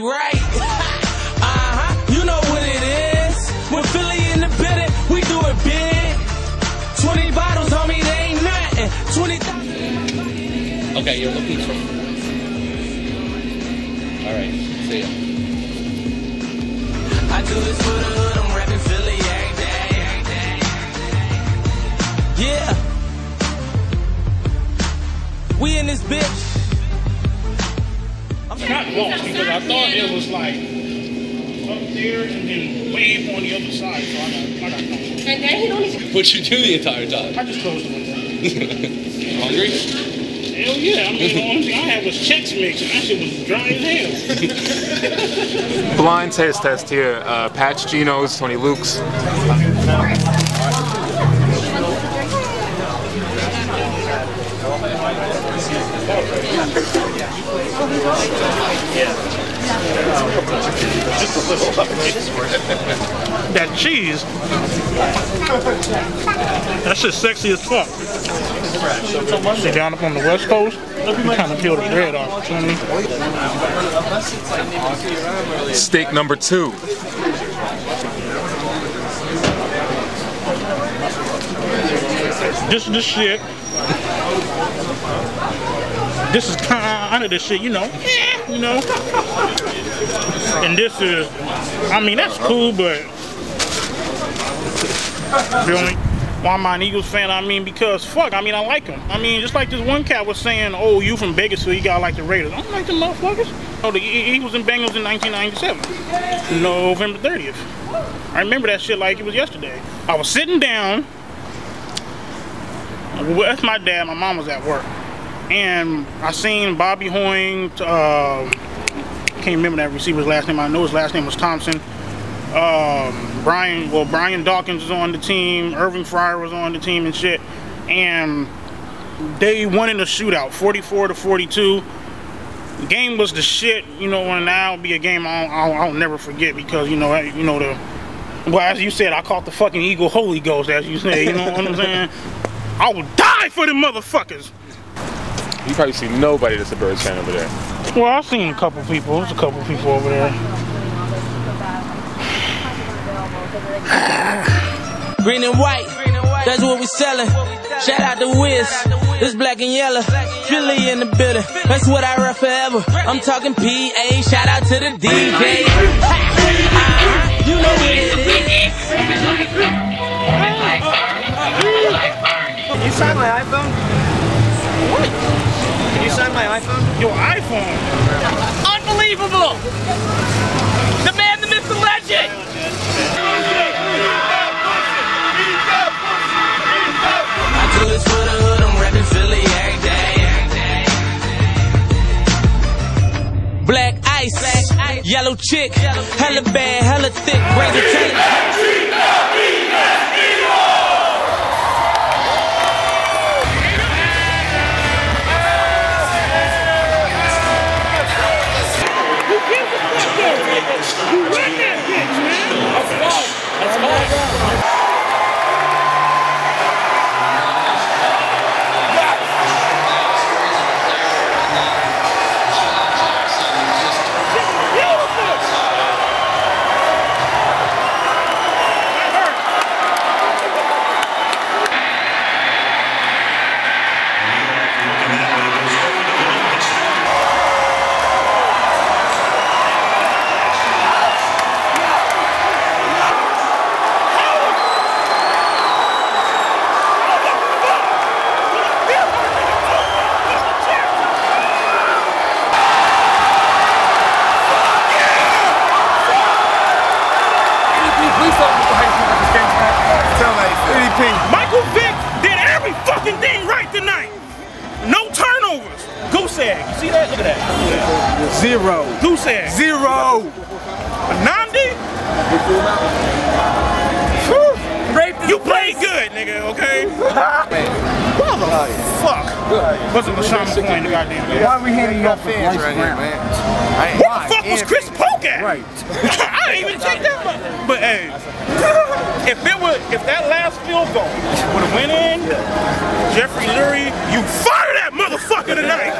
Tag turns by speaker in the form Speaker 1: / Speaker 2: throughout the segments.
Speaker 1: Right. uh-huh. You know what it is. When Philly in the building, we do it big. 20 bottles, homie, they ain't nothing. 20
Speaker 2: Okay, you're looking for. All right. See ya.
Speaker 1: I do this for the hood, I'm rapping Philly every day. Yeah. We in this bitch.
Speaker 3: Not lost because I thought it was like up there and then way on the other side. So I got, I got confused.
Speaker 4: And then he don't even.
Speaker 2: What you do the entire time?
Speaker 3: I just closed the window.
Speaker 2: Hungry?
Speaker 3: Hell yeah! I mean, the only thing I had was Chex Mix, and that shit was dry as hell.
Speaker 5: Blind taste test here. Uh, Pat's Geno's, Tony Luke's.
Speaker 3: That cheese, that shit sexy as fuck. They down up on the west coast, you kind of peel the bread off. You know what I mean?
Speaker 5: Steak number two.
Speaker 3: This this shit. This is kind of the shit, you know. eh, You know. And this is, I mean, that's cool, but feel me? Why am I an Eagles fan? I mean, because fuck, I mean, I like them. I mean, just like this one cat was saying, oh, you from Bakersfield, you gotta like the Raiders. I don't like them motherfuckers. Oh, the Eagles and Bengals in 1997, November 30th. I remember that shit like it was yesterday. I was sitting down with my dad. My mom was at work, and I seen Bobby Hoying. Uh, can't remember that receiver's last name. I know his last name was Thompson. Um, Brian, well, Brian Dawkins was on the team. Irving Fryar was on the team and shit. And they won in a shootout, 44 to 42. The game was the shit, you know, and now it'll be a game I'll, I'll, I'll never forget because, you know, you know, the, well, as you said, I caught the fucking Eagle Holy Ghost, as you say, you know what I'm saying? I will die for them motherfuckers.
Speaker 5: You probably see nobody that's a Birds fan over there.
Speaker 3: Well, I've seen a couple people. There's a couple people over there.
Speaker 1: Green and white, that's what we selling. Shout out to Wiz, it's black and yellow. Philly in the building, that's what I rap forever. I'm talking PA, shout out to the DJ.
Speaker 4: Unbelievable! The man, the myth, the legend!
Speaker 1: I do this for the hood, I'm rapping Philly every day. Black ice, yellow chick, hella bad, hella thick, razor tape.
Speaker 3: Goose egg. You see that? Look at that.
Speaker 6: Zero.
Speaker 3: Who said?
Speaker 6: Zero.
Speaker 3: Nandi? You played good, nigga, okay? Motherfuck. Wasn't LeSean McCoy in the goddamn game.
Speaker 6: Why are we handing up fans right here, man?
Speaker 3: What the fuck was Chris Polk at?
Speaker 6: Right.
Speaker 3: I didn't even take that much. But hey, if it was, if that last field goal would have went in, Jeffrey Lurie, you fire that motherfucker. tonight.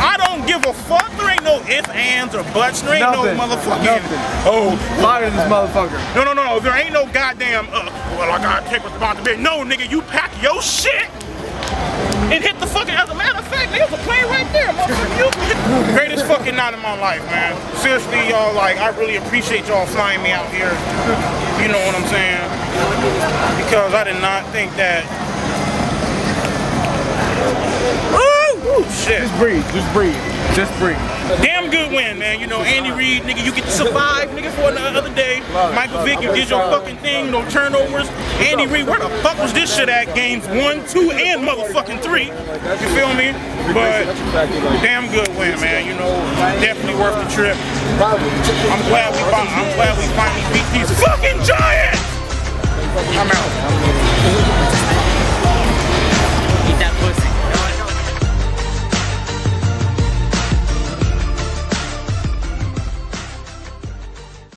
Speaker 3: I don't give a fuck. There ain't no ifs, ands, or buts. There ain't
Speaker 7: Nothing.
Speaker 3: no motherfucking.
Speaker 7: Nothing.
Speaker 3: Oh,
Speaker 7: Fire this motherfucker.
Speaker 3: no, no, no, no. There ain't no goddamn. Uh, well, I gotta take responsibility. No, nigga, you pack your shit and hit the fucking. As a matter of fact, there's a plane right there, motherfucker. You greatest fucking night of my life, man. Seriously, y'all. Like, I really appreciate y'all flying me out here. You know what I'm saying? Because I did not think that. Ooh, shit.
Speaker 7: Just breathe. Just breathe. Just breathe.
Speaker 3: Damn good win, man. You know, Andy Reid, nigga, you get to survive, nigga, for another day. Michael Vick, you did your fucking thing, no turnovers. Andy Reid, where the fuck was this shit at games one, two, and motherfucking three? You feel me? But damn good win, man. You know, definitely worth the trip. I'm glad we I'm glad we finally beat these fucking giants. I'm out.